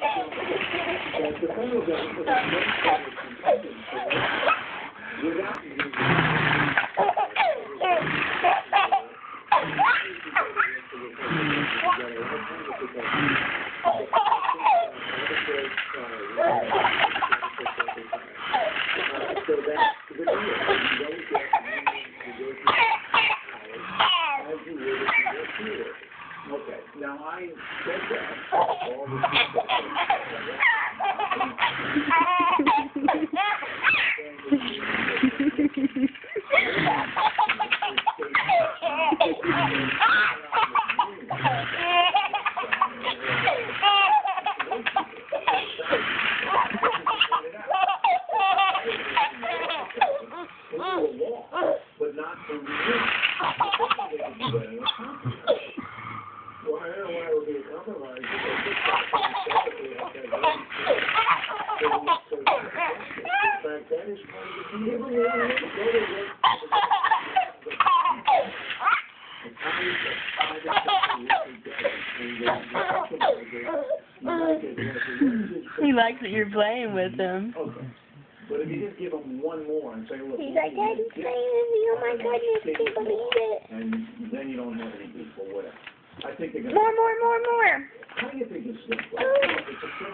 deal. You don't get union negotiation powers as you would if you were here. Okay, now I said that all the law, but not for religion. Well, I don't know why it would be a compromise. In fact, that is part of the deal. He likes that you're playing with him. Okay. But if you just give them one more and say, look. He's like, Daddy's playing with me. Oh my goodness, can't believe it. And then you don't have any beef or whatever. I think they're gonna. More, more, more, more. How do you think this is going? Oh. It's a similar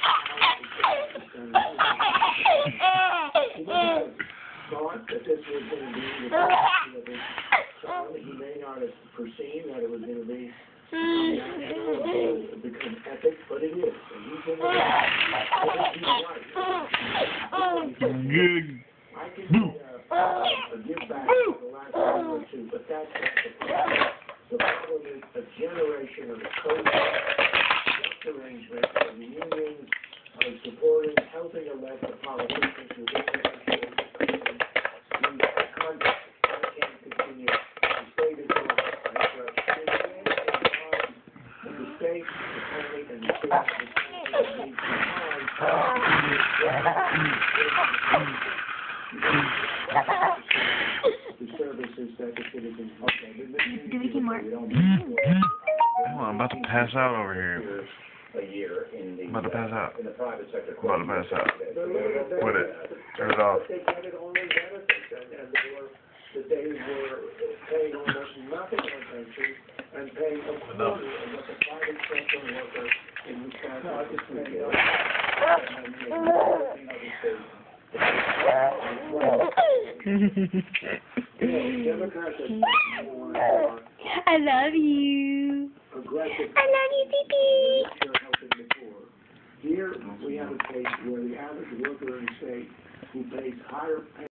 Thought that this was going to be the policy of his son. He may not have foreseen that it was going to be natural, become ethic, but it is. And he's the. Right. Good. I can uh, uh, give back to the last one or two, but that's not the problem. The problem is a generation of coach, arrangement of unions, of supporting, helping elect the politicians who get the conduct can't continue. The state is wrong. That's right. And the state, the county, and the state, the state need the services that the citizens, okay. this is- Do we I'm about to pass out over here. I'm about to pass out. I'm about to pass out. Quit it. Turn it off. They getting only benefits and, and they were, that they were paying almost nothing on pension and paying a quarter of what the private sector worker in Wisconsin is paying. And, you know, in other states. You know, Democrats are more I love you. I love you, Pee Pee. care helping the poor. Here, we have a case where the average worker in the state who pays higher pay